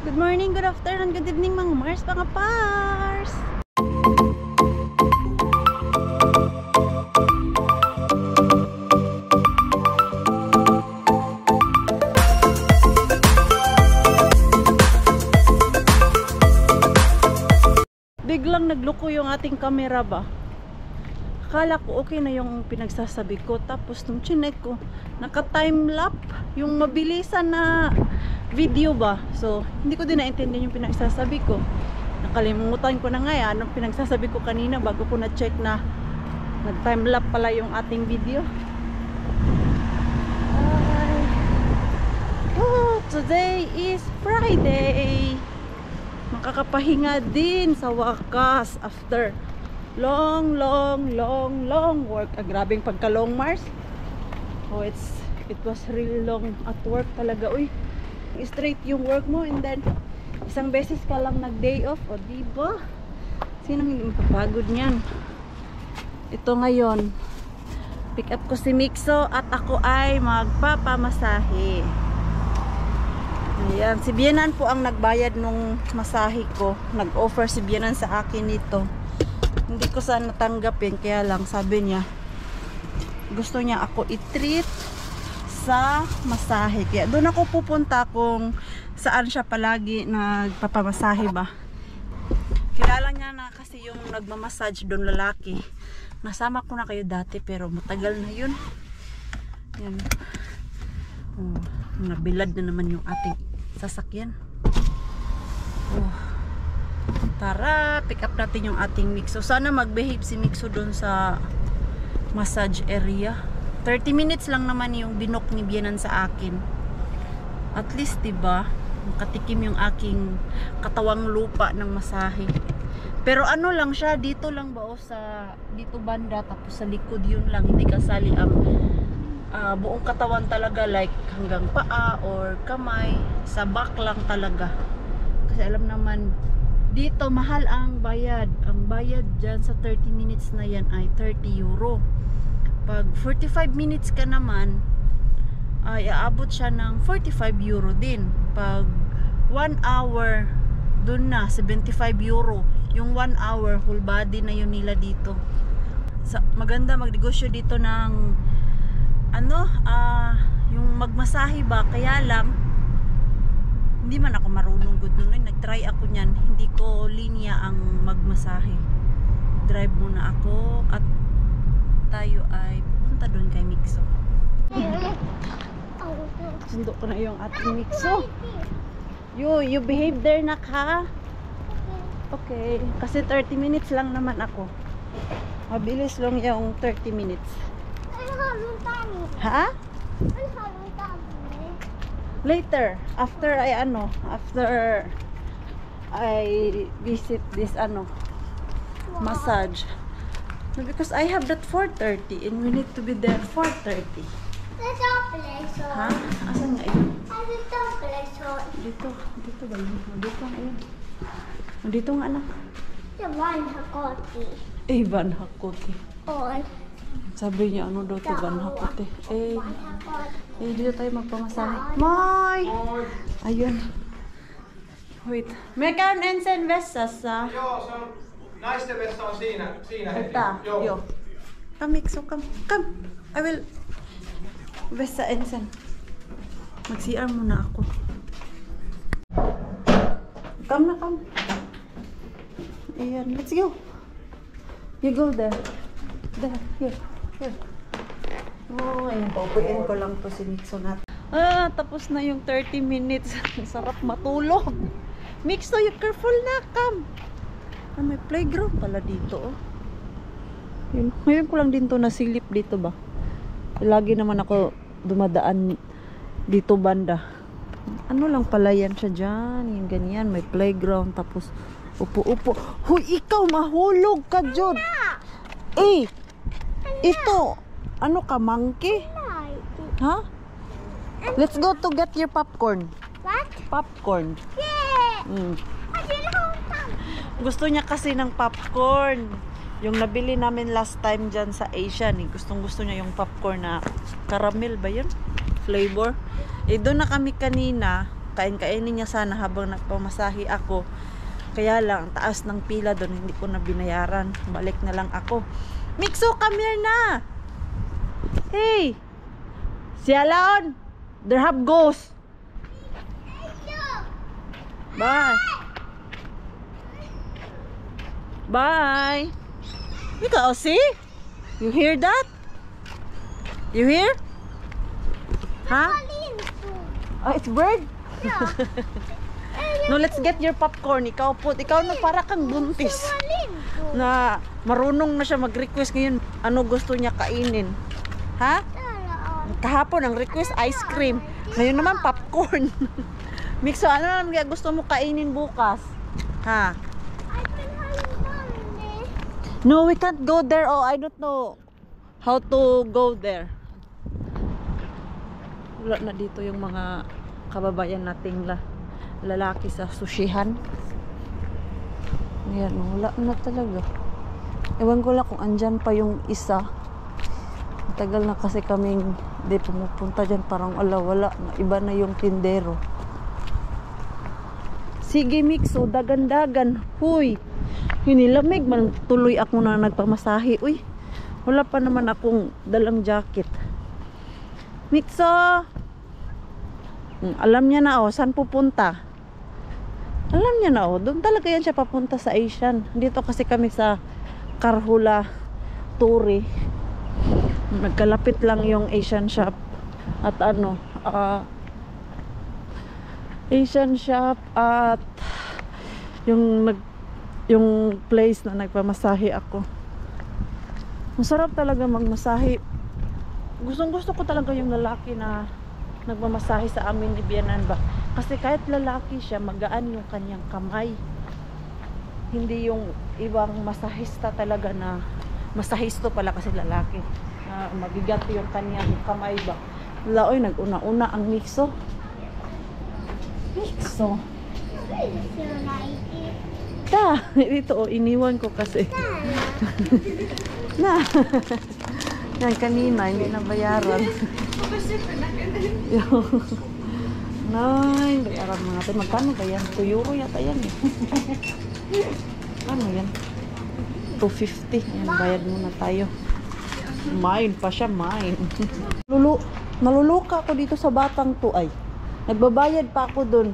Good morning, good afternoon, good evening mga Mars, mga Pars! Biglang nagluko yung ating camera ba? Akala ko okay na yung pinagsasabi ko. Tapos nung chinek ko, naka-time lap yung mabilisan na video ba. So, hindi ko din naintindihan yung pinagsasabi ko. Nakalimutan ko na nga yan, anong pinagsasabi ko kanina bago ko na-check na nag-time lap pala yung ating video. Oh, today is Friday. Makakapahinga din sa wakas after long, long, long, long work. Ah, grabing pagka long Mars. Oh, it's it was really long at work talaga. Uy, straight yung work mo and then isang beses ka lang nag day off. O, diba? Sinong hindi mapapagod niyan? Ito ngayon. Pick up ko si Mixo at ako ay magpapamasahe. Ayan, si Bienan po ang nagbayad nung masahe ko. Nag-offer si Bienan sa akin nito. Hindi ko sana natanggapin, kaya lang sabi niya, gusto niya ako i-treat sa masahe. Kaya doon ako pupunta kung saan siya palagi nagpapamasahe ba. Kilala niya na kasi yung nagmamassage doon lalaki. Nasama ko na kayo dati pero matagal na yun. Yan. Oh, nabilad na naman yung ating sasakyan. Oh. Tara, pick up natin yung ating Mixo. Sana mag-behave si Mixo doon sa massage area. 30 minutes lang naman yung binok ni Bienan sa akin. At least, 'di ba? Makatikim yung aking katawang lupa ng masahe. Pero ano lang siya, dito lang ba o sa dito banda tapos sa likod yun lang hindi kasali ang uh, buong katawan talaga like hanggang paa or kamay sa back lang talaga kasi alam naman dito mahal ang bayad. Ang bayad dyan sa 30 minutes na yan ay 30 euro. Pag 45 minutes ka naman ay aabot siya ng 45 euro din. Pag 1 hour dun na 75 euro. Yung 1 hour whole body na yun nila dito. Sa, maganda magnegosyo dito ng ano, uh, yung magmasahe ba, kaya lang hindi man ako marunong good nun. Nag-try ako niyan. Hindi ko linya ang magmasahe. Drive muna ako at tayo ay pupunta doon kay Mixo. Sundo ko na yung ating Mixo. You, you behave there na ka? Okay. Kasi 30 minutes lang naman ako. Mabilis lang yung 30 minutes. Ha? Later, after I ano, after I visit this ano massage. No, because I have that 4:30 and we need to be there 4:30. Ha? Asan nga yun? Dito, dito ba yun? Dito nga yun. Dito nga anak. Ivan Hakoti. Ivan Hakoti. On. Sabi niya, ano daw to banhakot eh. Eh, eh, dito tayo magpamasahe. Moy! Ayun. Wait. Mekan ensen vessas sa... Joo, se on, naisten vessa on siinä, siinä heti. Etta, joo. Come, Mikso, come. Come. I will... Vessa ensen. Mag-CR muna ako. Come na, come. Ayan, let's go. You go there. There, here, here. Oh, ayun, paupuin ko lang to si Mixo natin. Ah, tapos na yung 30 minutes. Sarap matulog. Mixo, you careful na, come. Ah, may playground pala dito, oh. Yun. Ngayon ko lang din to nasilip dito ba. Lagi naman ako dumadaan dito banda. Ano lang pala yan siya dyan. Yung ganyan, may playground. Tapos, upo-upo. Huy, ikaw, mahulog ka, Jod. Eh, ito, ano ka, monkey? Ha? Let's go to get your popcorn. What? Popcorn. Yeah! Mm. Gusto niya kasi ng popcorn. Yung nabili namin last time dyan sa Asian. Eh. Gustong gusto niya yung popcorn na caramel ba yun? Flavor. Eh, doon na kami kanina kain-kainin niya sana habang nagpamasahe ako. Kaya lang, ang taas ng pila doon, hindi ko na binayaran. Balik na lang ako. Mixo, come here na! Hey! Si Alaon! There have ghost! Bye! Bye! Ikaw, oh, see? You hear that? You hear? Ha? Oh, it's bird? no, let's get your popcorn. Ikaw po, ikaw na para kang buntis. Na marunong na siya mag-request ngayon. Ano gusto niya kainin? Ha? Kahapon ang request ice cream. Ngayon naman popcorn. Mixo, ano naman gusto mo kainin bukas? Ha? No, we can't go there. Oh, I don't know how to go there. Wala na dito yung mga kababayan nating la, lalaki sa sushihan. Ayan, wala na talaga. Ewan ko lang kung andyan pa yung isa. Tagal na kasi kaming di pumupunta dyan. Parang ala, wala. Iba na yung tindero. Sige, Mixo, dagan-dagan. Huy, hinilamig man. Tuloy ako na nagpamasahe. Uy, wala pa naman akong dalang jacket. Mixo! Hmm, Alam niya na oh, saan pupunta. Alam niya na oh, doon talaga yan siya papunta sa Asian. Dito kasi kami sa Karhula, Turi. Nagkalapit lang yung Asian shop at ano, ah, Asian shop at yung nag yung place na nagpamasahe ako. Masarap talaga magmasahe. Gustong gusto ko talaga yung lalaki na nagmamasahe sa amin ni Bianan ba. Kasi kahit lalaki siya, magaan yung kanyang kamay. Hindi yung ibang masahista talaga na masahisto pala kasi lalaki. Na mabigat yung kanyang kamay ba. Laoy, nag-una-una ang mixo. Mixo. Ta, dito oh, iniwan ko kasi. na. Yan kanina, hindi na bayaran. Yung, Nay, bayaran mo natin. Magkano ba yan? 2 euro yata yan eh. ano yan? 250. Yan, bayad muna tayo. Mine pa siya, mine. Lulu, naluluka ako dito sa batang to ay. Nagbabayad pa ako dun.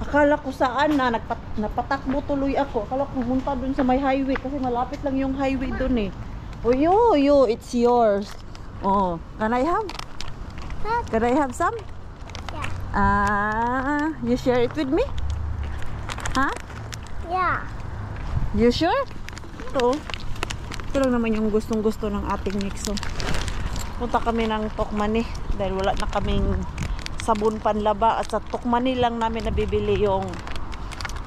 Akala ko saan na, nagpat, napatakbo tuloy ako. Akala ko pumunta dun sa may highway kasi malapit lang yung highway dun eh. Oh, yo, yo, it's yours. Oh, can I have? Can I have some? Yeah. Ah, you share it with me? Ha? Yeah. You sure? Ito. Ito lang naman yung gustong gusto ng ating mixo. Punta kami ng Tokmani dahil wala na kaming sabon panlaba at sa Tokmani lang namin nabibili yung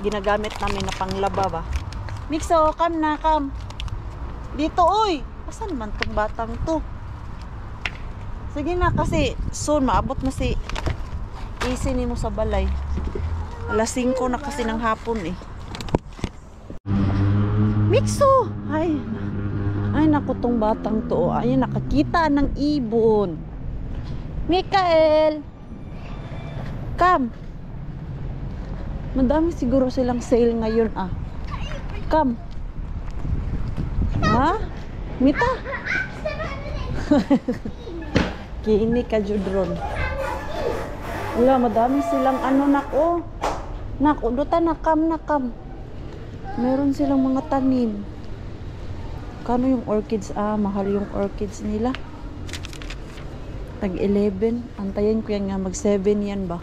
ginagamit namin na panglaba ba. Mixo, come na, come. Dito, oy. Asan naman tong batang to? Sige na, kasi soon maabot na si Easy ni mo sa balay. Alas 5 na kasi ng hapon eh. Mixo! Ay, ay naku tong batang to. Ay, nakakita ng ibon. Mikael! Come! Madami siguro silang sale ngayon ah. Come! Ha? Mita? Kini ka Judron. Wala, madami silang ano nak oh. Nak, udutan na kam na kam. Meron silang mga tanim. Kano yung orchids? Ah, mahal yung orchids nila. Tag 11. Antayin ko yan nga. Mag 7 yan ba?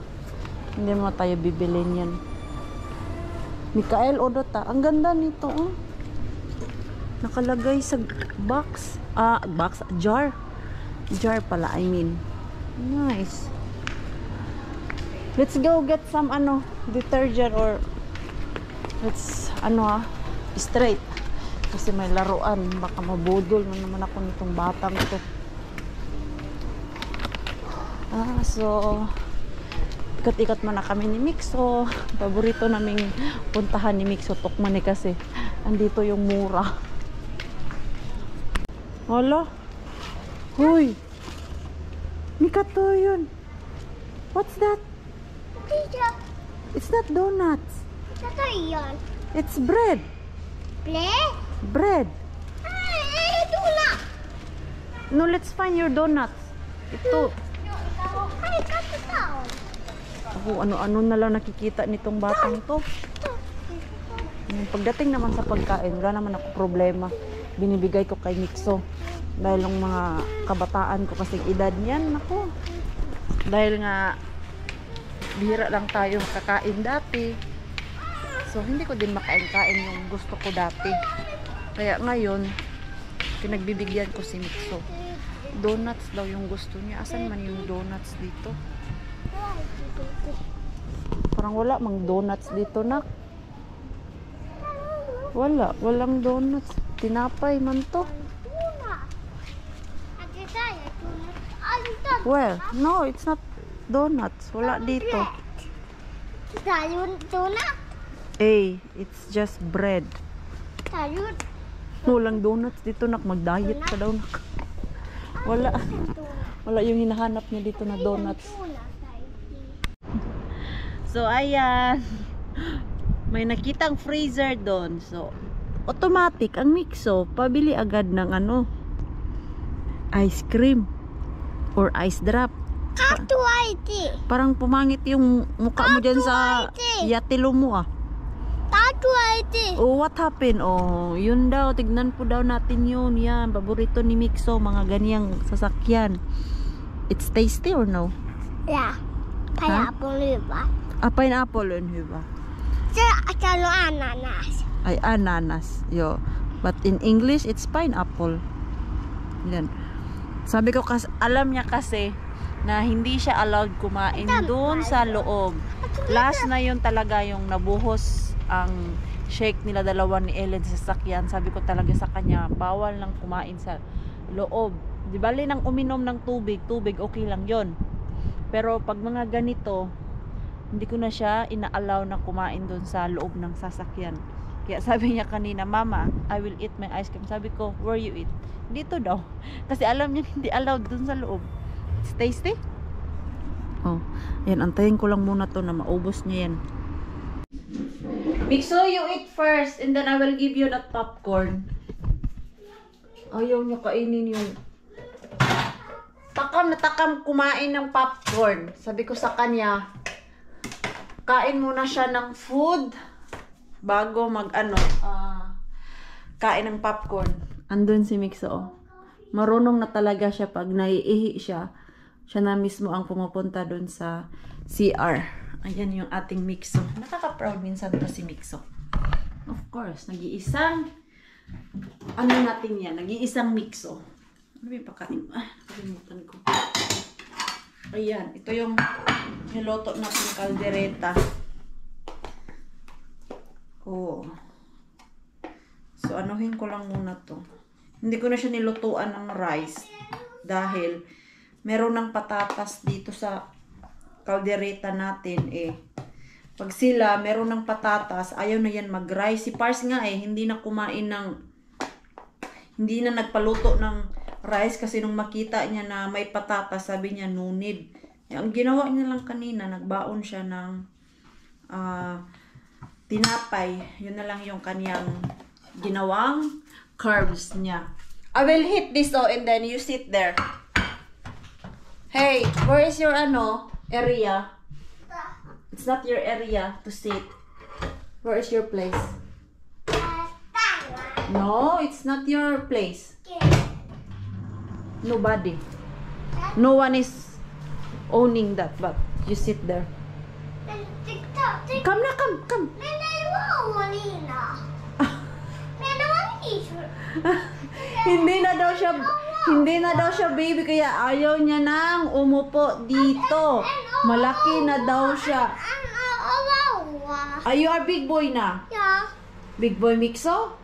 Hindi mo tayo bibilin yan. Mikael Odota. Ang ganda nito. Oh. Nakalagay sa box. Ah, box. Jar. Jar pala, I mean. Nice. Let's go get some ano, detergent or let's ano ah, straight. Kasi may laruan, baka mabudol na naman ako nitong batang to. Ah, so ikat-ikat man na kami ni Mixo. Paborito naming puntahan ni Mixo Tokmani kasi andito yung mura. Hala. Huy. Mika to yun. What's that? Teacher, It's not donuts. Ito yun. It's bread. Play? Bread. Ay, ito na. No, let's find your donuts. Ito. Ay, kato tao. Ako, ano-ano na lang nakikita nitong batang to. Yung Pagdating naman sa pagkain, wala naman ako problema. Binibigay ko kay Mixo. Dahil ng mga kabataan ko kasing edad niyan, ako. Dahil nga, bihira lang tayo kakain dati. So, hindi ko din makain-kain yung gusto ko dati. Kaya ngayon, pinagbibigyan ko si Mixo. Donuts daw yung gusto niya. Asan man yung donuts dito? Parang wala mang donuts dito, nak. Wala, walang donuts. Tinapay man to. Tuna. Ate tayo, tuna. Ay, ito. Well, no, it's not donuts. Wala dito. Tayo, tuna. A, it's just bread. Tayo, Walang donuts dito, nak. Mag-diet ka daw, nak. Wala. Wala yung hinahanap niya dito na donuts. So, ayan. May nakitang freezer doon. So, automatic ang mixo. Pabili agad ng ano, ice cream or ice drop. Kato IT. Parang pumangit yung mukha mo dyan sa yatilo mo ah. Tato IT. Oh, what happened? Oh, yun daw. Tignan po daw natin yun. Yan, paborito ni Mixo. Mga ganyang sasakyan. It's tasty or no? Yeah. Pineapple diba? Ah, pineapple yun, diba? Sa ananas. ay ananas. Yo. But in English, it's pineapple. Yan. Sabi ko kasi, alam niya kasi na hindi siya allowed kumain doon sa loob. Last na yun talaga yung nabuhos ang shake nila dalawa ni Ellen sa sasakyan. Sabi ko talaga sa kanya, bawal lang kumain sa loob. Di bali nang uminom ng tubig, tubig okay lang yon. Pero pag mga ganito, hindi ko na siya ina-allow na kumain doon sa loob ng sasakyan. Kaya sabi niya kanina, Mama, I will eat my ice cream. Sabi ko, where you eat? Dito daw. Kasi alam niya hindi allowed doon sa loob. It's tasty. Oh, yan. Antayin ko lang muna to na maubos niya yan. Mixo, you eat first and then I will give you that popcorn. Ayaw niya kainin yung takam na takam kumain ng popcorn. Sabi ko sa kanya, kain muna siya ng food bago mag ano, ah, kain ng popcorn. Andun si Mixo. oh. Marunong na talaga siya pag naiihi siya. Siya na mismo ang pumupunta dun sa CR. Ayan yung ating Mixo. Nakaka-proud minsan to si Mixo. Of course, nag-iisang ano natin yan, nag-iisang Mixo. Ano yung pakain? Ah, nakalimutan ko. Ayan, ito yung niloto natin kaldereta. Oh. So, anuhin ko lang muna to. Hindi ko na siya nilutuan ng rice dahil meron ng patatas dito sa kaldereta natin eh. Pag sila meron ng patatas, ayaw na yan mag-rice. Si Pars nga eh, hindi na kumain ng hindi na nagpaluto ng rice kasi nung makita niya na may patatas, sabi niya no need. Eh, Ang ginawa niya lang kanina, nagbaon siya ng ah, tinapay. Yun na lang yung kaniyang ginawang carbs niya. I will hit this oh and then you sit there. Hey, where is your ano area? It's not your area to sit. Where is your place? No, it's not your place. Nobody. No one is owning that, but you sit there. Come na, come, come. Det var Olina. Men det var Nisha. hindi na daw siya hindi na daw siya baby kaya ayaw niya nang umupo dito. Malaki na daw siya. Ay, you are big boy na. Ja. Big boy Mixo?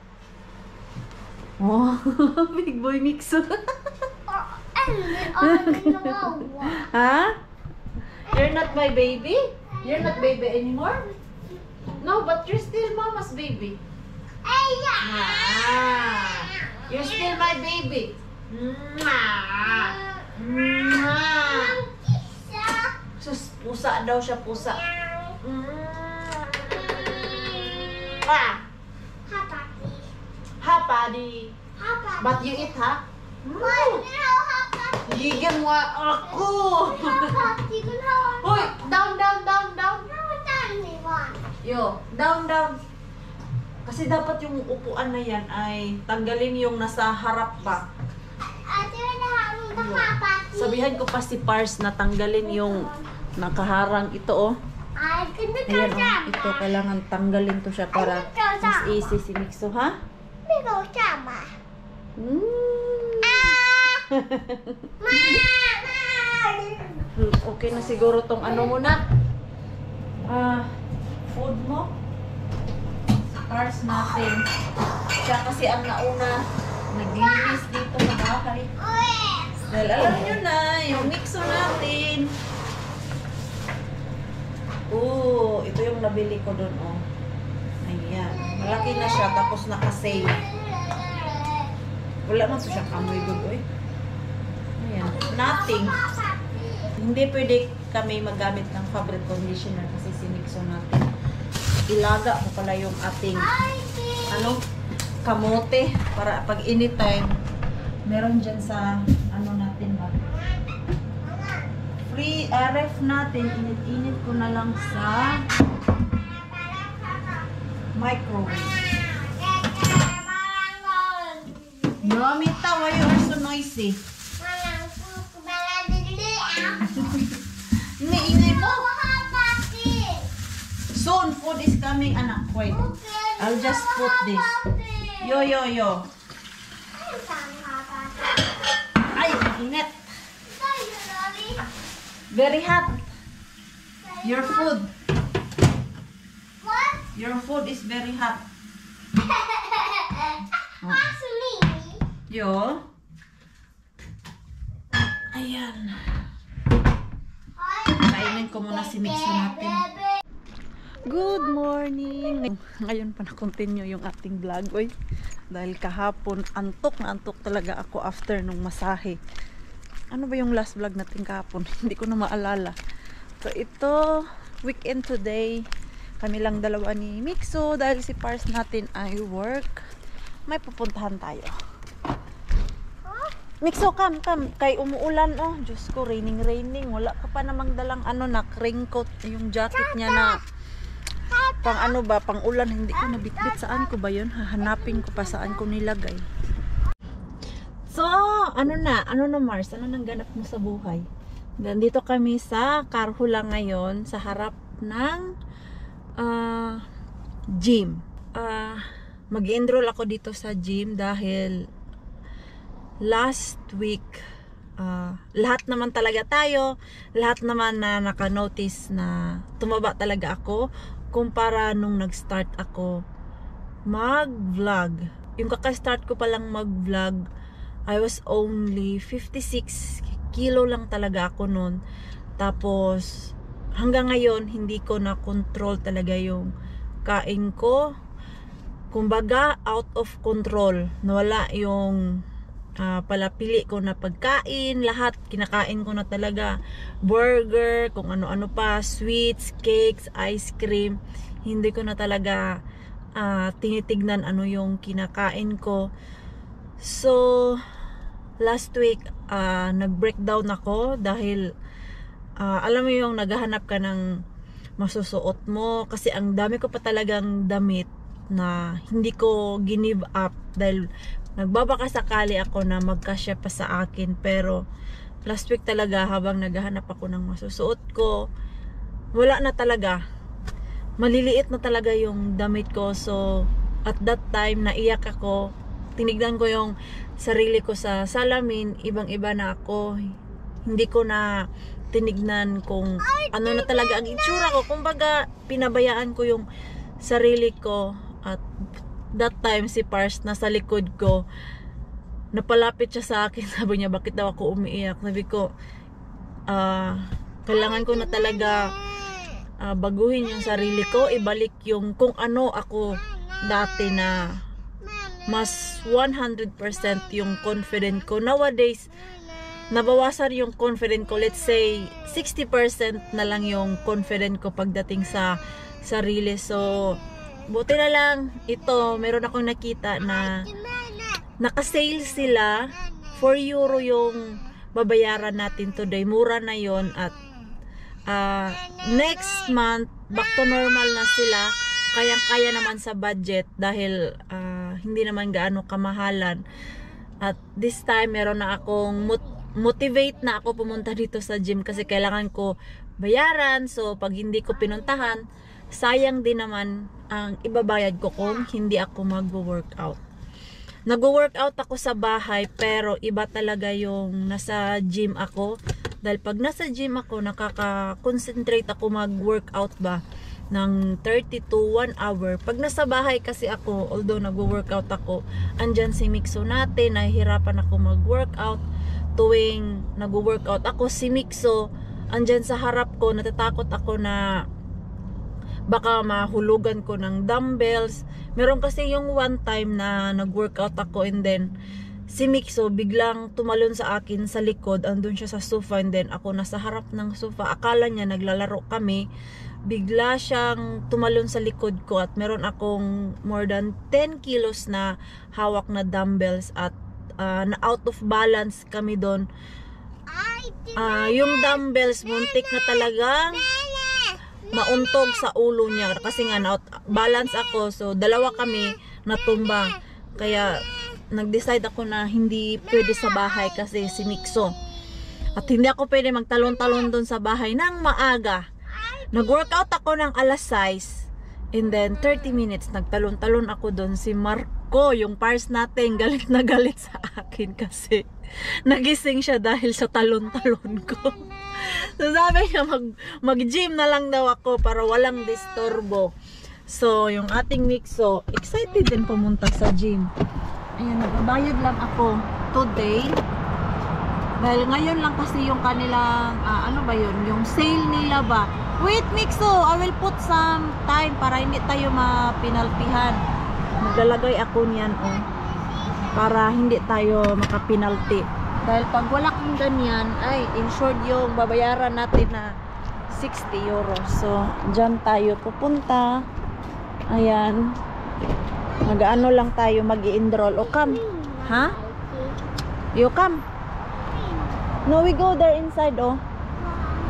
Oh, big boy Mixo. ha? You're not my baby? You're not baby anymore? No, but you're still mama's baby. Ah, you're still my baby. Sus, pusa daw siya, pusa. Hapati. Hapadi. Hapati. But you eat ha? Hapati. Gigan mo ako. Hoy, down, down, down, down. No, tiny one. Yo, down, down. Kasi dapat yung upuan na yan ay tanggalin yung nasa harap akong hapati. Sabihan ko pa si Pars na tanggalin yung nakaharang ito oh. Ayan oh, ito kailangan tanggalin to siya para mas easy si Mixo ha. Mm. Okay na siguro tong ano mo na. Ah, food mo. Pars natin. Siya kasi ang nauna naglinis dito bahay. Uy! Dahil alam nyo na, yung mixo natin. Oo, ito yung nabili ko doon, oh. Ayan. Malaki na siya, tapos naka-save. Wala man siya kamoy good, oy. Ayan. Nothing. Hindi pwede kami magamit ng fabric conditioner kasi si mixo natin. Ilaga ko pala yung ating ano, kamote para pag anytime meron dyan sa ano natin ba free uh, ref natin init-init ko na lang sa microwave why you are so noisy? Food is coming, anak. Wait. I'll just put this. Yo, yo, yo. Ay, init. Very hot. Your food. What? Your food is very hot. Me. Yo. Ayan. Kainin ko muna si Mixo natin. Good morning! Ngayon pa na-continue yung ating vlog. Oy, dahil kahapon, antok na antok talaga ako after nung masahe. Ano ba yung last vlog natin kahapon? Hindi ko na maalala. So ito, weekend today. Kami lang dalawa ni Mixo dahil si Pars natin ay work. May pupuntahan tayo. Mixo, come, come. Kay umuulan, oh. Diyos ko, raining, raining. Wala ka pa namang dalang ano na raincoat. Yung jacket niya na pang ano ba, pang ulan. Hindi ko nabitbit. Saan ko ba yun? Hahanapin ko pa saan ko nilagay. So, ano na? Ano na, Mars? Ano nang ganap mo sa buhay? Nandito kami sa Karhula ngayon sa harap ng ah, gym. Ah, mag-enroll ako dito sa gym dahil last week ah, lahat naman talaga tayo lahat naman na naka-notice na tumaba talaga ako kumpara nung nag-start ako mag-vlog. Yung kaka-start ko palang mag-vlog I was only 56 kilo lang talaga ako noon tapos hanggang ngayon hindi ko na control talaga yung kain ko. Kumbaga out of control. Nawala yung ah, palapili ko na pagkain lahat kinakain ko na talaga. Burger kung ano-ano pa sweets, cakes, ice cream. Hindi ko na talaga ah, tinitignan ano yung kinakain ko. So last week ah, nag-breakdown ako dahil ah, alam mo yung naghahanap ka ng masusuot mo. Kasi ang dami ko pa talagang damit na hindi ko ginive up dahil nagbabaka sakali ako na magkasya pa sa akin pero last week talaga habang naghahanap ako ng masusuot ko wala na talaga. Maliliit na talaga yung damit ko. So at that time naiyak ako. Tinignan ko yung sarili ko sa salamin ibang iba na ako. Hindi ko na tinignan kung ano na talaga ang itsura ko. Kumbaga pinabayaan ko yung sarili ko at that time si Pars nasa likod ko napalapit siya sa akin. Sabi niya bakit daw ako umiiyak? Sabi ko ah kailangan ko na talaga ah, baguhin yung sarili ko. Ibalik yung kung ano ako dati na mas 100% yung confident ko. Nowadays nabawasan yung confident ko. Let's say 60% na lang yung confident ko pagdating sa sarili. So buti na lang ito, meron akong nakita na naka-sale sila 4 euro yung babayaran natin today. Mura na yon at ah, next month back to normal na sila. Kayang-kaya naman sa budget dahil ah, hindi naman gaano kamahalan. At this time meron na akong mot- motivate na ako pumunta dito sa gym kasi kailangan ko bayaran. So pag hindi ko pinuntahan, sayang din naman ang ibabayad ko kung hindi ako mag-workout. Nag-workout ako sa bahay pero iba talaga yung nasa gym ako. Dahil pag nasa gym ako, nakaka-concentrate ako mag-workout ba ng 30 to 1 hour. Pag nasa bahay kasi ako, although nag-workout ako, andyan si Mixo natin, nahihirapan ako mag-workout. Tuwing nag-workout ako, si Mixo, andyan sa harap ko, natatakot ako na baka mahulugan ko ng dumbbells. Meron kasi yung one time na nag-workout ako and then si Mixo biglang tumalon sa akin sa likod. Andun siya sa sofa and then ako nasa harap ng sofa. Akala niya naglalaro kami. Bigla siyang tumalon sa likod ko at meron akong more than 10 kilos na hawak na dumbbells at ah, na out of balance kami doon. Ah, yung dumbbells muntik na talagang mauntog sa ulo niya. Kasi nga na balance ako. So dalawa kami natumba. Kaya nag-decide ako na hindi pwede sa bahay kasi si Mixo. At hindi ako pwede magtalon-talon doon sa bahay ng maaga. Nag-workout ako ng alas 6 and then 30 minutes nagtalon-talon ako doon si Marco yung pars natin galit na galit sa akin kasi nagising siya dahil sa talon-talon ko So sabi niya mag, mag-gym na lang daw ako para walang disturbo. So yung ating mixo, excited din pumunta sa gym. Ayan, nagbabayad lang ako today. Dahil ngayon lang kasi yung kanilang, ah, ano ba yun, yung sale nila ba. Wait, Mixo, I will put some time para hindi tayo mapinaltihan. Maglalagay ako niyan, oh. Para hindi tayo makapinalti. Dahil pag wala kang ganyan, ay, insured yung babayaran natin na 60 euro. So, dyan tayo pupunta. Ayan. Mag-ano lang tayo, mag enroll O, come. Ha? You come. No, we go there inside, oh.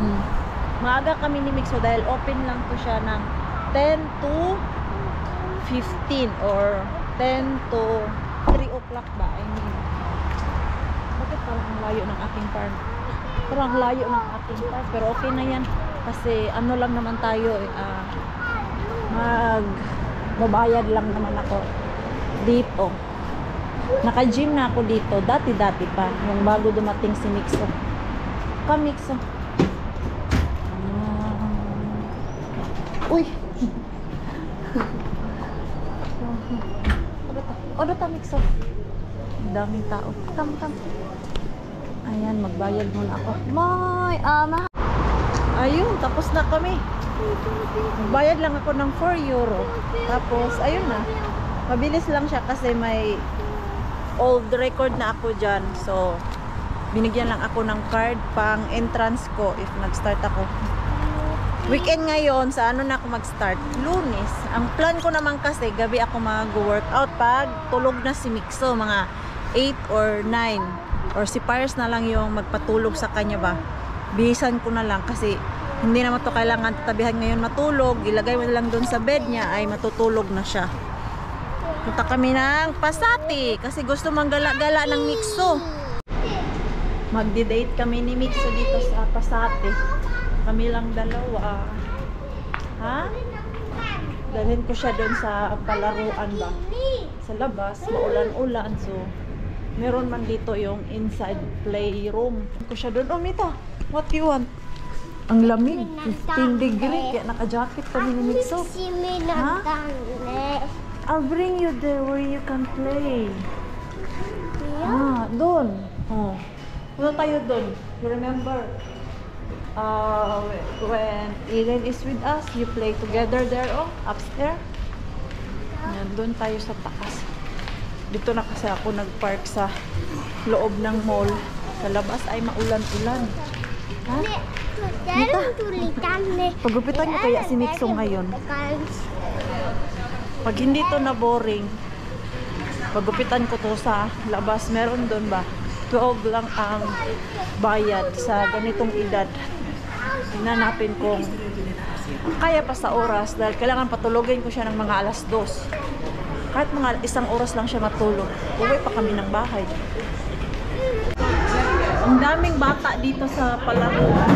Hmm. Maaga kami ni Mixo dahil open lang to siya ng 10 to 15 or 10 to 3 o'clock ba? I mean, parang ang layo ng aking farm? Parang ang layo ng ating farm. Pero okay na yan. Kasi ano lang naman tayo, ah, mag babayad lang naman ako dito. Naka-gym na ako dito. Dati-dati pa. Yung bago dumating si Mixo. Come, Mixo. Ah. Uy! Odo ta, Mixo. Daming tao. Come, come. Ayan, magbayad muna ako. May, ah, ma- Ayun, tapos na kami. Magbayad lang ako ng 4 euro. Tapos, ayun na. Mabilis lang siya kasi may old record na ako dyan. So, binigyan lang ako ng card pang entrance ko if nag-start ako. Weekend ngayon, sa ano na ako mag-start? Lunes. Ang plan ko naman kasi, gabi ako mag-workout pag tulog na si Mixo, mga 8 or 9. Or si Pires na lang yung magpatulog sa kanya ba. Bihisan ko na lang kasi hindi naman to kailangan tatabihan ngayon matulog. Ilagay mo lang doon sa bed niya ay matutulog na siya. Punta kami ng Pasati kasi gusto manggala-gala ng Mixo. Magdi-date kami ni Mixo dito sa Pasati. Kami lang dalawa. Ha? Dalhin ko siya doon sa palaruan ba? Sa labas, maulan-ulan. So, meron man dito yung inside playroom. Ko siya doon. Oh, Mita, what do you want? Ang lamig. 15 degree. Kaya naka-jacket kami ni Mixo. Simi Ha? I'll bring you there where you can play. Ah, doon. Oh. Punta tayo doon. You remember? Uh, when Eden is with us, you play together there, oh, upstairs. Yan, doon tayo sa taas. Dito na kasi ako nag-park sa loob ng mall. Sa labas ay maulan-ulan. Ha? Nih. Pagupitan niyo kaya si Mixo ngayon. Pag hindi to na boring, pagupitan ko to sa labas. Meron doon ba? 12 lang ang bayad sa ganitong edad. Hinanapin kong kaya pa sa oras dahil kailangan patulogin ko siya ng mga alas dos. Kahit mga isang oras lang siya matulog. Uwi pa kami ng bahay. Ang daming bata dito sa palaruan.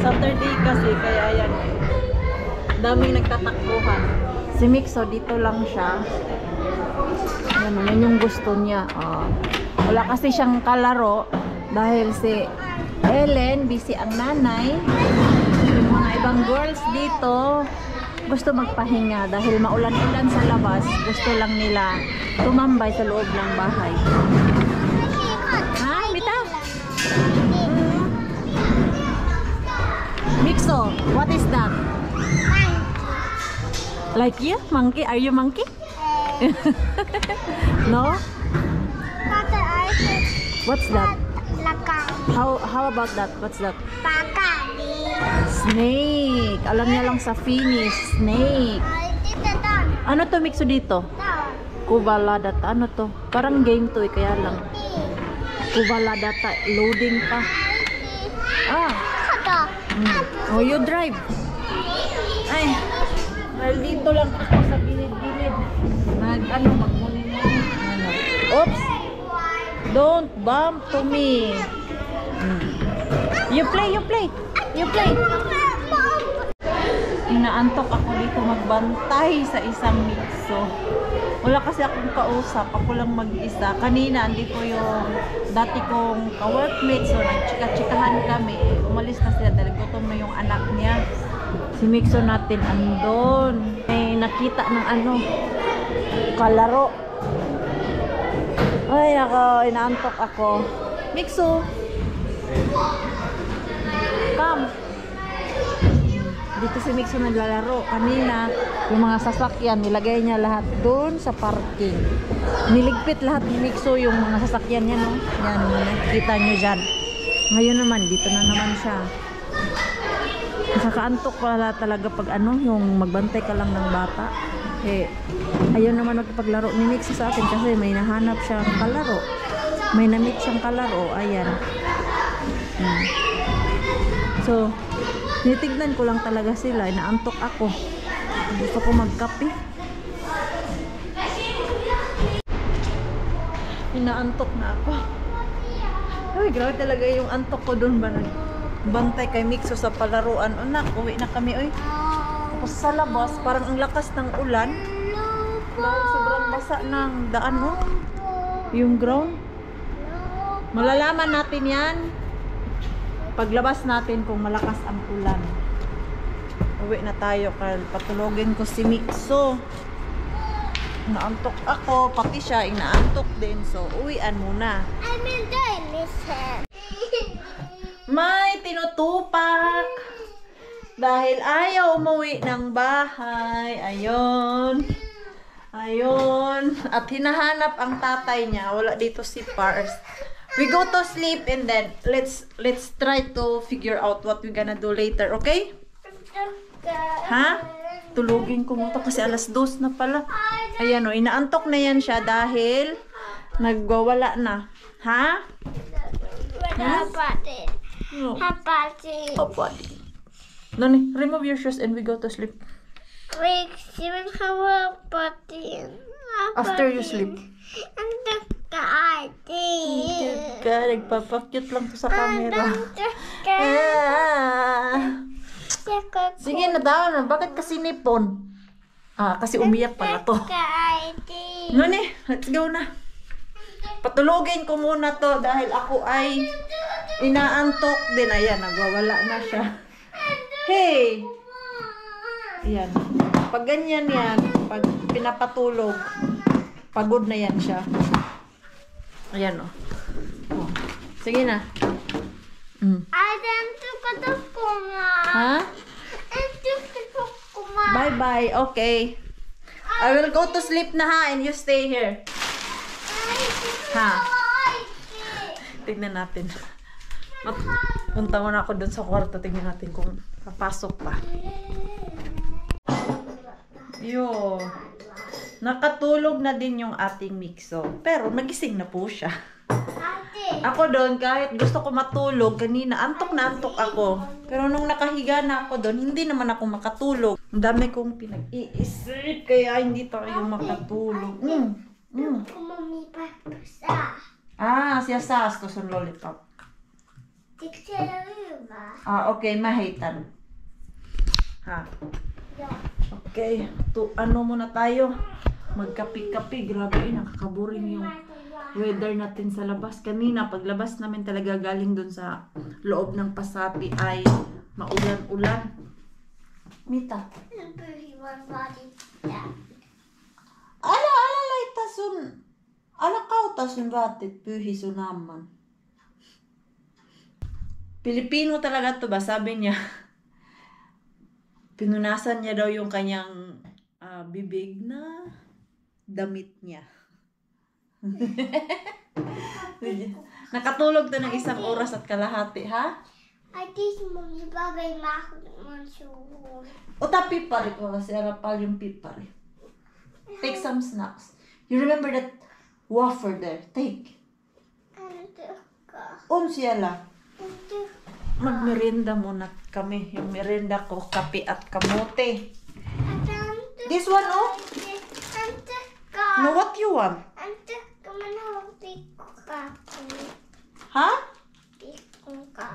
Saturday kasi, kaya yan. Daming nagtatakbuhan. Si Mixo, dito lang siya. Yan, yan yung gusto niya. Oh. Wala kasi siyang kalaro dahil si Ellen, busy ang nanay. Yung mga ibang girls dito, gusto magpahinga dahil maulan-ulan sa labas. Gusto lang nila tumambay sa loob ng bahay. Ha? Mita? Mixo, what is that? Like you? Monkey? Are you monkey? no? What's that? lakang How how about that? What's that? pakali. Snake. Alam niya lang sa Finnish. Snake. Ano to Mixo dito? Doon. Kuvaladata. Ano to? Parang game to eh, kaya lang. Kuvaladata. Loading pa. Ah. Mm. Oh, you drive. Ay. Well, dito lang ako sa gilid-gilid. Mag, ano, magmuni-muni. Ano. Oops. Don't bump to me. Mm. You play, you play. You play. Inaantok ako dito magbantay sa isang mixo. Wala kasi akong kausap. Ako lang mag-isa. Kanina, andito yung dati kong ka-workmate. So, nagchika-chikahan kami. Umalis na sila dahil gutom na yung anak niya. Si Mixo natin andon. May nakita ng ano, kalaro. Ay, ako, inaantok ako. Mixo! Come! Dito si Mixo naglalaro. Kanina, yung mga sasakyan, nilagay niya lahat doon sa parking. Niligpit lahat ni Mixo yung mga sasakyan niya, no? Yan, nakikita niyo dyan. Ngayon naman, dito na naman siya. Nakakaantok pala talaga pag ano, yung magbantay ka lang ng bata. Eh, ayaw naman magpaglaro ni Mixo sa atin kasi may nahanap siyang kalaro. May na-meet siyang kalaro. Ayan. Hmm. So, Nitignan ko lang talaga sila. Inaantok ako. Gusto ko magkape. Inaantok na ako. Ay, grabe talaga yung antok ko doon ba Bantay kay Mixo sa palaruan. O nak, uwi na kami. Oy. Tapos sa labas, parang ang lakas ng ulan. Sobrang basa ng daan, no? Yung ground. Malalaman natin yan paglabas natin kung malakas ang ulan. Uwi na tayo kaya patulogin ko si Mixo. Naantok ako, pati siya inaantok din. So, uwian muna. I'm in the. May tinutupak. Dahil ayaw umuwi ng bahay. Ayun. Ayun. At hinahanap ang tatay niya. Wala dito si Pars. We go to sleep and then let's let's try to figure out what we gonna do later, okay? Ha? Tulugin ko muna kasi alas dos na pala. Ayan o, inaantok na yan siya dahil nagwawala na. Ha? Hapati. No. Oh, buddy. Nani, remove your shoes and we go to sleep. Wait. After you sleep. Ang kakaati. Cute ka, nagpapakyut lang to sa camera. Ang Ah. kakaati. Sige na daw na, bakit kasi nipon? Ah, kasi umiyak pala to. Nani, let's go na. Patulogin ko muna to dahil ako ay inaantok din. Ayan, nagwawala na siya. Hey! Ayan. Pag ganyan yan, pag pinapatulog, pagod na yan siya. Ayan o. Oh. Sige na. Mm. Ay, dan ko nga. Ha? Ang ko nga. Bye-bye. Okay. I will go to sleep na ha and you stay here. Ha? Tignan natin. Mat punta muna ako dun sa kwarto. Tignan natin kung papasok pa. Yo. Nakatulog na din yung ating mixo. Pero nagising na po siya. Ate. Ako doon, kahit gusto ko matulog, kanina antok na antok ako. Pero nung nakahiga na ako doon, hindi naman ako makatulog. Ang dami kong pinag-iisip, kaya hindi tayo makatulog. Mm. Mm. Papasa. Ah, siya sas ko sa lollipop. Tiksa ba? Ah, okay, mahitan. Ha, okay. To, ano muna tayo? Magkapi-kapi. Grabe, eh, nakakaboring yung weather natin sa labas. Kanina, paglabas namin talaga galing dun sa loob ng Pasati ay maulan-ulan. Mita. Ala, ala, laita sun. Ala kauta sun vaatteet pyhi sun amman. Pilipino talaga to ba? Sabi niya, pinunasan niya daw yung kanyang ah, bibig na damit niya. Nakatulog to ng isang oras at kalahati, ha? I think mami babay makakasuhol. O ta pipari ko kasi arapal yung pipari. Take some snacks. You remember that wafer there? Take. Ano ka? On siya la. Ano Magmerienda muna kami. Yung merienda ko, kape at kamote. This one, oh. No, what you want? Ante ka manawag ko ka. Ha? Pikong ka.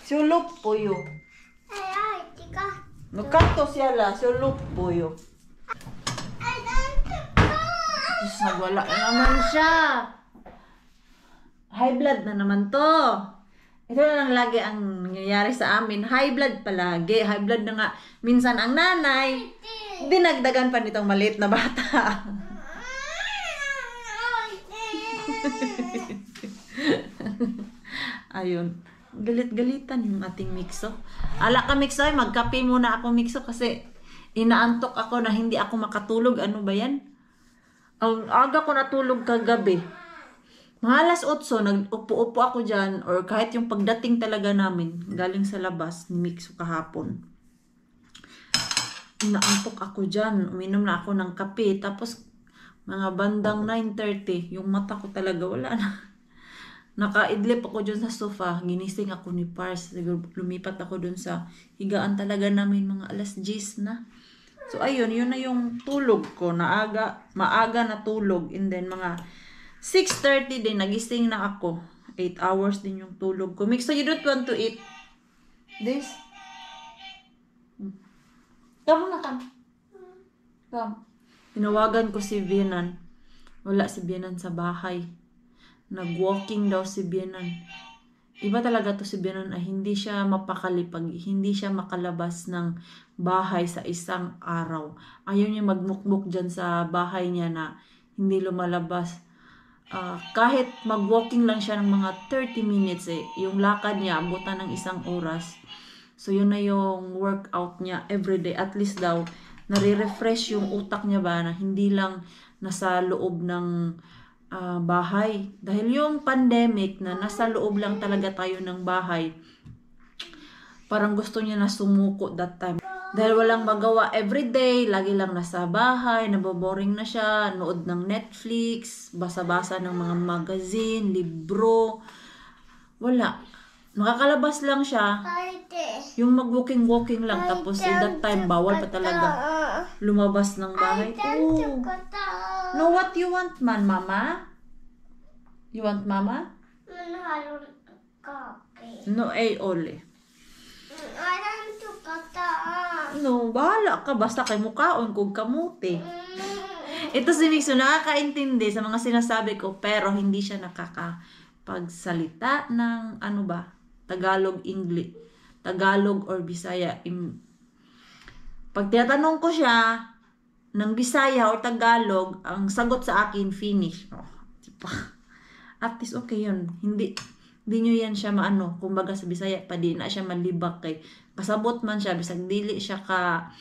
Sulop po yo. Ay, ay, tika. Nagkanto siya la, sulop po yo. Ay, ante. Tapos nagwala na naman siya. High blood na naman to. Ito na lang lagi ang nangyayari sa amin. High blood palagi. High blood na nga. Minsan ang nanay, dinagdagan pa nitong maliit na bata. Ayun. Galit-galitan yung ating mixo. Ala ka mixo, ay magkape muna ako mixo kasi inaantok ako na hindi ako makatulog. Ano ba yan? Ang aga ko natulog kagabi. Mga alas 8, nag-upo-upo ako dyan or kahit yung pagdating talaga namin galing sa labas ni Mixo kahapon. Inaantok ako dyan. Uminom na ako ng kape. Tapos mga bandang 9.30, yung mata ko talaga wala na. Nakaidlip ako dyan sa sofa. Ginising ako ni Pars. Lumipat ako dun sa higaan talaga namin mga alas 10 na. So ayun, yun na yung tulog ko. Naaga, maaga na tulog. And then mga 6.30 din, nagising na ako. 8 hours din yung tulog ko. Mix, so you don't want to eat this? Hmm. Come na, come. Come. Tinawagan ko si Bianan. Wala si Bianan sa bahay. Nag-walking daw si Bianan. Iba talaga to si Bianan ay hindi siya mapakali pag hindi siya makalabas ng bahay sa isang araw. Ayaw niya magmukmuk dyan sa bahay niya na hindi lumalabas. Ah, kahit mag-walking lang siya ng mga 30 minutes eh, yung lakad niya abutan ng isang oras. So yun na yung workout niya everyday. At least daw, nare-refresh yung utak niya ba na hindi lang nasa loob ng ah, bahay. Dahil yung pandemic na nasa loob lang talaga tayo ng bahay, parang gusto niya na sumuko that time. Dahil walang magawa everyday, lagi lang nasa bahay, naboboring na siya, nood ng Netflix, basa-basa ng mga magazine, libro. Wala. Makakalabas lang siya, Ate. yung mag-walking-walking lang, tapos at that time, bawal pa talaga lumabas ng bahay. Oh. No, what you want man, mama? You want mama? No, ay ole. No, bahala ka. Basta kay mukhaon kung kamuti. Ito si Mixo, nakakaintindi sa mga sinasabi ko, pero hindi siya nakakapagsalita ng ano ba, Tagalog, English, Tagalog or Bisaya. Pag tinatanong ko siya ng Bisaya or Tagalog, ang sagot sa akin, Finnish. Oh, diba? At least okay yun. Hindi, hindi nyo yan siya maano. Kumbaga sa Bisaya, pa di na siya malibak kay kasabot man siya, bisag dili siya ka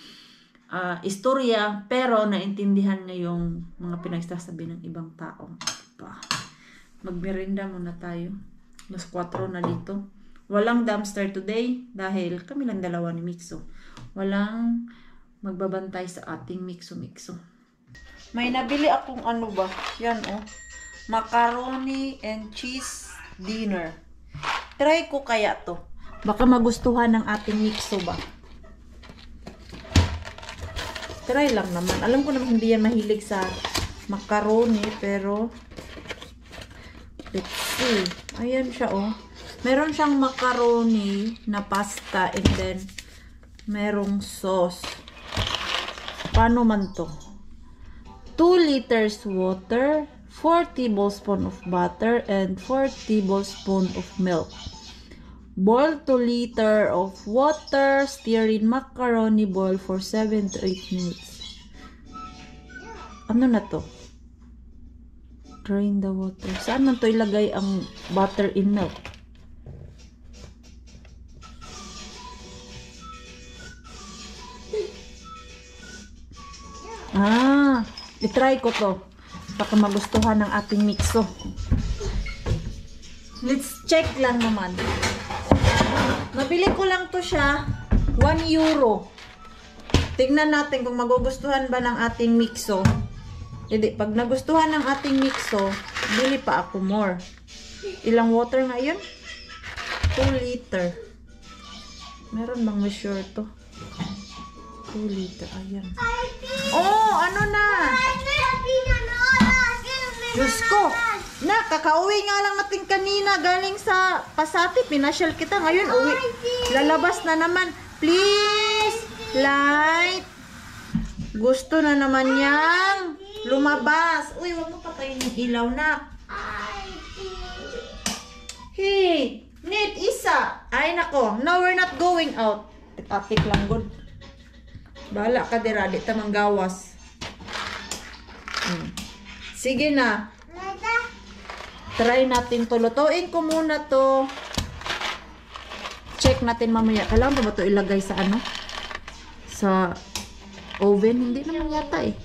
ah, istorya, pero naintindihan niya yung mga pinagsasabi ng ibang tao. Diba? Magmerinda muna tayo. Mas 4 na dito. Walang dumpster today dahil kami lang dalawa ni Mixo. Walang magbabantay sa ating mixo-mixo. May nabili akong ano ba? Yan oh. Macaroni and cheese dinner. Try ko kaya to. Baka magustuhan ng ating mixo ba? Try lang naman. Alam ko naman hindi yan mahilig sa macaroni, pero let's see. Ayan siya, oh. Meron siyang macaroni na pasta and then merong sauce. Paano man to? 2 liters water, 4 tablespoon of butter, and 4 tablespoon of milk. Boil 2 liter of water, stir in macaroni boil for 7 to 8 minutes. Ano na to? Drain the water. Saan man to ilagay ang butter in milk? Ah, itry ko to. Baka magustuhan ng ating mixo. Let's check lang naman. Nabili ko lang to siya, 1 euro. Tingnan natin kung magugustuhan ba ng ating mixo. Hindi, pag nagustuhan ng ating mixo, bili pa ako more. Ilang water nga yun? 2 liter. Meron bang measure to? 2 liter, ayan. Oh, ano na? Diyos ko! Na, kakauwi nga lang natin kanina galing sa Pasati. Pinasyal kita. Ngayon, uwi. Lalabas na naman. Please! Light! Gusto na naman niyang lumabas. Uy, huwag mo patayin yung ilaw na. Hey! Nit, isa! Ay, nako. No, we're not going out. Tatik lang, good. Bahala ka, dira. Di tamang gawas. Sige na. Try natin to. Lutuin ko muna to. Check natin mamaya. Kailangan ba ba to ilagay sa ano? Sa oven? Hindi naman yata eh.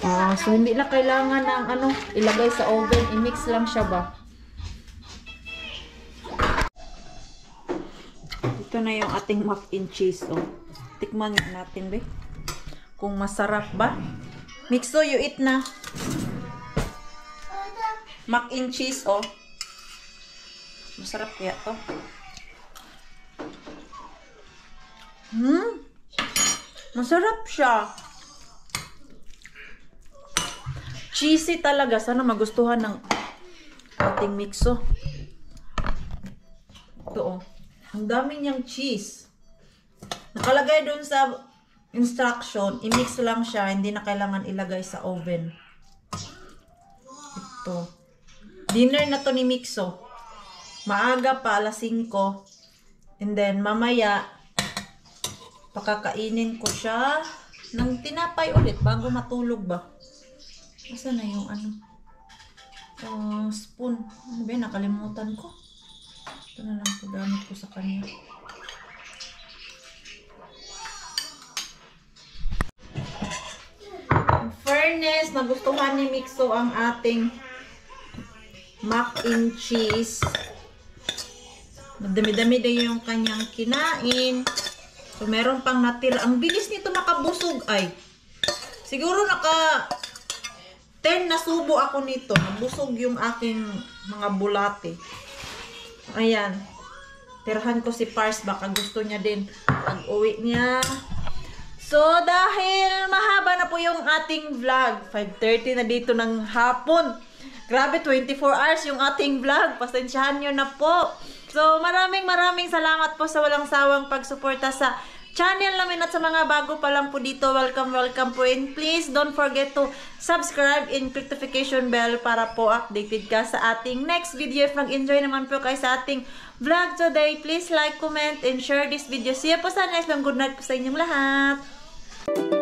Ah, so hindi na kailangan ng ano, ilagay sa oven. I-mix lang siya ba? Ito na yung ating mac and cheese. Oh. Tikman natin, be. Kung masarap ba. Mixo, you eat na. Mac and cheese, oh. Masarap kaya to. Hmm. Masarap siya. Cheesy talaga. Sana magustuhan ng ating mixo. Ito, oh. Ang dami niyang cheese. Nakalagay dun sa instruction, i-mix lang siya, hindi na kailangan ilagay sa oven. Ito. Dinner na to ni Mixo. Maaga pa, alas 5. And then, mamaya, pakakainin ko siya ng tinapay ulit bago matulog ba. Asa na yung ano? Uh, spoon. Ano ba? Nakalimutan ko. Ito na lang po gamit ko sa kanya. Fairness, nagustuhan ni Mixo ang ating mac and cheese. Madami-dami din yung kanyang kinain. So, meron pang natira. Ang bilis nito makabusog ay. Siguro naka 10 na subo ako nito. Nabusog yung aking mga bulate. Ayan. Tirahan ko si Pars. Baka gusto niya din. Pag uwi niya. So, dahil mahaba na po yung ating vlog. 5.30 na dito ng hapon. Grabe, 24 hours yung ating vlog. Pasensyahan nyo na po. So, maraming maraming salamat po sa walang sawang pagsuporta sa channel namin at sa mga bago pa lang po dito. Welcome, welcome po. And please don't forget to subscribe and click notification bell para po updated ka sa ating next video. If nag-enjoy naman po kayo sa ating vlog today, please like, comment, and share this video. See you po sa next. Good night po sa inyong lahat. Thank you